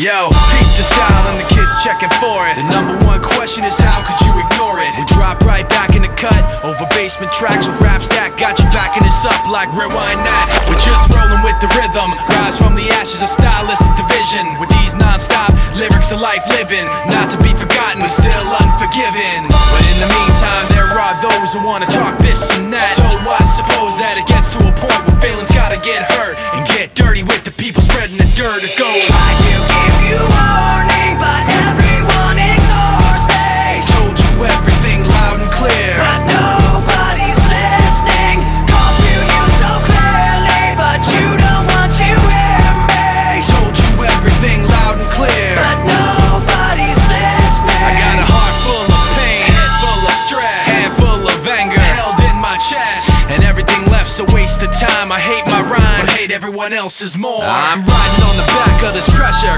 Yo, peep the style and the kids checking for it. The number one question is how could you ignore it? We drop right back in the cut over basement tracks with raps that got you backing us up like rewind that. We're just rolling with the rhythm, rise from the ashes of stylistic division. With these non-stop lyrics of life living, not to be forgotten, but still unforgiven. But in the meantime, there are those who wanna talk this and that. So I suppose that it gets to a point where feelings gotta get hurt and get dirty with the people spreading the dirt. It goes. A waste of time. I hate my rhyme, but hate everyone else's more. I'm riding on the back of this pressure.